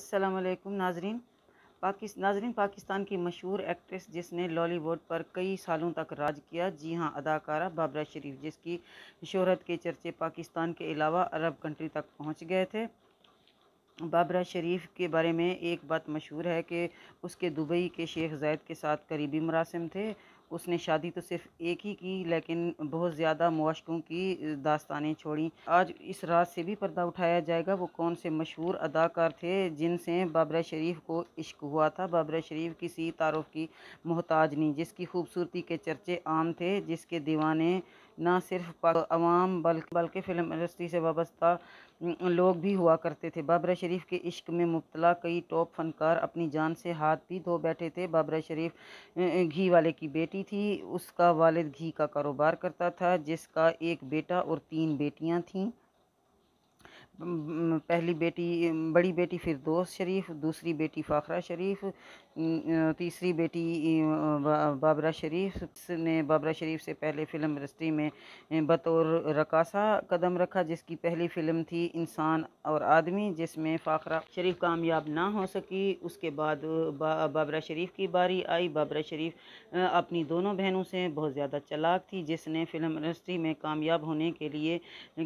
असलकुम नाजरीन। पाकिस, नाजरीन पाकिस्तान की मशहूर एक्ट्रेस जिसने लॉलीवुड पर कई सालों तक राज किया, जी हाँ अदाकारा बाबरा शरीफ, जिसकी शोहरत के चर्चे पाकिस्तान के अलावा अरब कंट्री तक पहुँच गए थे। बाबरा शरीफ के बारे में एक बात मशहूर है कि उसके दुबई के शेख जैद के साथ करीबी मरासम थे। उसने शादी तो सिर्फ़ एक ही की, लेकिन बहुत ज़्यादा मुआशकों की दास्तानें छोड़ी। आज इस रात से भी पर्दा उठाया जाएगा, वो कौन से मशहूर अदाकार थे जिनसे बाबरा शरीफ को इश्क हुआ था। बाबरा शरीफ किसी तारफ़ की मोहताज नहीं, जिसकी खूबसूरती के चर्चे आम थे, जिसके दीवाने ना सिर्फ़ अवाम, बल्कि बल्कि फ़िल्म इंडस्ट्री से वाबस्ता लोग भी हुआ करते थे। बाबरा शरीफ के इश्क में मुबतला कई टॉप फनकार अपनी जान से हाथ भी धो बैठे थे। बाबरा शरीफ घी वाले की बेटी थी। उसका वालिद घी का कारोबार करता था, जिसका एक बेटा और तीन बेटियाँ थीं। पहली बेटी बड़ी बेटी फिरदोस शरीफ, दूसरी बेटी फ़ाखरा शरीफ तीसरी बेटी बाबरा शरीफ। ने बाबरा शरीफ से पहले फ़िल्म इंडस्ट्री में बतौर रकासा कदम रखा, जिसकी पहली फ़िल्म थी इंसान और आदमी, जिसमें फ़ाखरा शरीफ कामयाब ना हो सकी। उसके बाद बाबरा शरीफ की बारी आई। बाबरा शरीफ अपनी दोनों बहनों से बहुत ज़्यादा चलाक थी, जिसने फ़िल्म इंडस्ट्री में कामयाब होने के लिए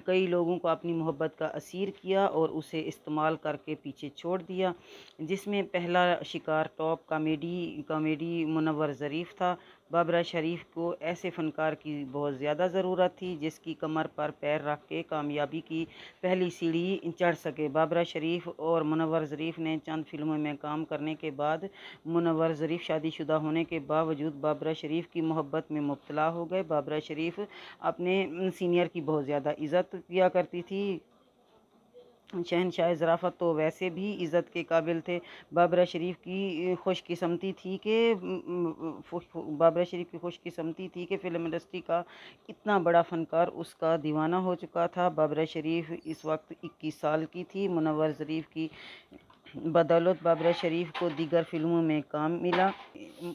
कई लोगों को अपनी मोहब्बत का असीर तस्वीर किया और उसे इस्तेमाल करके पीछे छोड़ दिया, जिसमें पहला शिकार top comedy comedy Munawar Zarif था। बाबरा शरीफ को ऐसे फ़नकार की बहुत ज़्यादा ज़रूरत थी, जिसकी कमर पर पैर रख के कामयाबी की पहली सीढ़ी चढ़ सके। बाबरा शरीफ और मुनवर ज़रीफ़ ने चंद फ़िल्मों में काम करने के बाद मुनवर ज़रीफ़ शादीशुदा होने के बावजूद बाबरा शरीफ की मोहब्बत में मुबतला हो गए। बाबरा शरीफ अपने सीनियर की बहुत ज़्यादा इज़्ज़त किया करती थी। शहनशाह ज़राफ़त तो वैसे भी इज़्ज़त के काबिल थे। बाबरा शरीफ की खुशकस्मती थी कि बाबरा शरीफ की खुशकस्मती थी कि फ़िल्म इंडस्ट्री का इतना बड़ा फ़नकार उसका दीवाना हो चुका था। बाबरा शरीफ इस वक्त 21 साल की थी। मुनवर ज़रीफ़ की बदौलत बाबरा शरीफ को दीगर फ़िल्मों में काम मिला।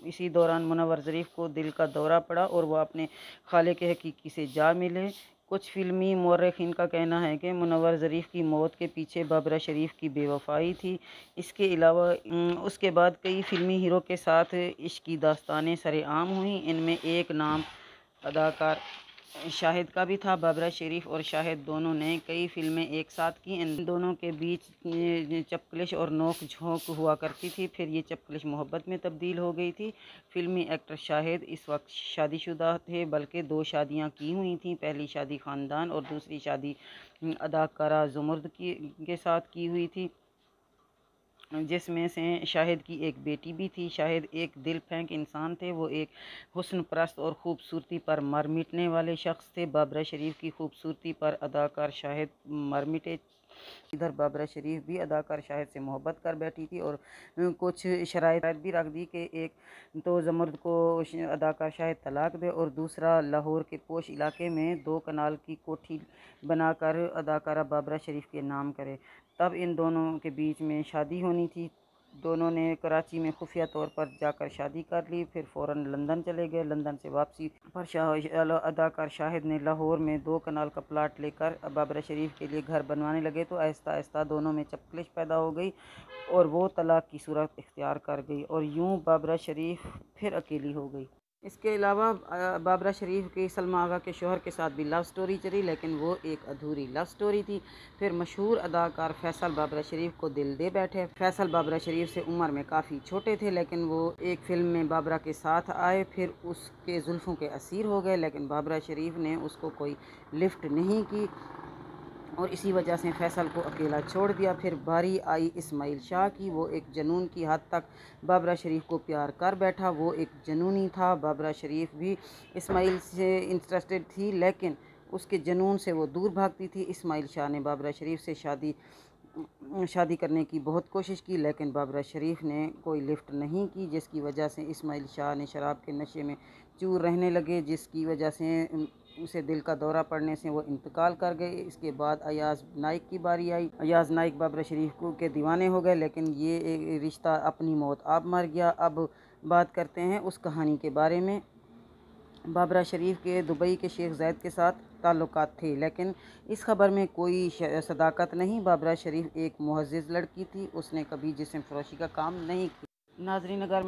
इसी दौरान मुनवर ज़रीफ़ को दिल का दौरा पड़ा और वह अपने खाले के हकीकी से जा मिले। कुछ फिल्मी मौरखीन का कहना है कि मुनवर ज़रीफ़ की मौत के पीछे बाबरा शरीफ की बेवफाई थी। इसके अलावा उसके बाद कई फिल्मी हीरो के साथ इश्क दास्तानें सरेआम हुई। इनमें एक नाम अदाकार शाहिद का भी था, बाबरा शरीफ और शाहिद दोनों ने कई फ़िल्में एक साथ की। इन दोनों के बीच चपकलिश और नोक झोंक हुआ करती थी। फिर ये चपकलिश मोहब्बत में तब्दील हो गई थी। फिल्मी एक्टर शाहिद इस वक्त शादीशुदा थे, बल्कि दो शादियाँ की हुई थी। पहली शादी ख़ानदान और दूसरी शादी अदाकारा जुमर्द की, के साथ की हुई थी। जिसमें से शाहिद की एक बेटी भी थी। शाहिद एक दिल फेंक इंसान थे। वो एक हुस्न प्रस्त और ख़ूबसूरती पर मर मिटने वाले शख्स थे। बाबरा शरीफ की खूबसूरती पर अदाकार शाहिद मर मिटे इधर बाबरा शरीफ भी अदाकार शाहिद से मोहब्बत कर बैठी थी और कुछ शराब भी रख दी कि एक तो जमर्द को अदाकार शाहिद तलाक दे और दूसरा लाहौर के पोश इलाके में दो कनाल की कोठी बनाकर अदाकारा बाबरा शरीफ के नाम करे। तब इन दोनों के बीच में शादी होनी थी। दोनों ने कराची में खुफिया तौर पर जाकर शादी कर ली, फिर फ़ौर लंदन चले गए। लंदन से वापसी पर शाह अदाकार शाहिद ने लाहौर में दो कनाल का प्लाट लेकर बाबरा शरीफ के लिए घर बनवाने लगे तो आहिस्ता आहिस्ता दोनों में चपकलिश पैदा हो गई और वो तलाक की सूरत इख्तियार कर गई और यूँ बाबरा शरीफ फिर अकेली हो गई। इसके अलावा बाबरा शरीफ की, सलमा आगा के शोहर के साथ भी लव स्टोरी चली, लेकिन वो एक अधूरी लव स्टोरी थी। फिर मशहूर अदाकार फैसल बाबरा शरीफ को दिल दे बैठे। फैसल बाबरा शरीफ से उम्र में काफ़ी छोटे थे, लेकिन वो एक फ़िल्म में बाबरा के साथ आए, फिर उसके जुल्फ़ों के असीर हो गए, लेकिन बाबरा शरीफ ने उसको कोई लिफ्ट नहीं की। और इसी वजह से फ़ैसल को अकेला छोड़ दिया। फिर बारी आई इस्माइल शाह की। वो एक जनून की हद तक बाबरा शरीफ को प्यार कर बैठा। वो एक जनूनी था, बाबरा शरीफ भी इस्माइल से इंटरेस्टेड थी, लेकिन उसके जनून से वो दूर भागती थी। इस्माइल शाह ने बाबरा शरीफ से शादी शादी करने की बहुत कोशिश की, लेकिन बाबरा शरीफ ने कोई लिफ्ट नहीं की, जिसकी वजह से इस्माइल शाह ने शराब के नशे में चूर रहने लगे, जिसकी वजह से उसे दिल का दौरा पड़ने से वो इंतकाल कर गए। इसके बाद अयाज नाइक की बारी आई। अयाज नाइक बाबरा शरीफ को के दीवाने हो गए, लेकिन ये रिश्ता अपनी मौत आप मर गया। अब बात करते हैं उस कहानी के बारे में। बाबरा शरीफ के दुबई के शेख जैद के साथ ताल्लुकात थे, लेकिन इस खबर में कोई सदाकत नहीं। बाबरा शरीफ एक मुहज़ लड़की थी। उसने कभी जिसम फरोशी का काम नहीं किया। नाजरीन, अगर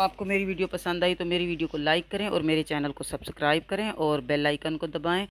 आपको मेरी वीडियो पसंद आई तो मेरी वीडियो को लाइक करें और मेरे चैनल को सब्सक्राइब करें और बेल आइकन को दबाएँ।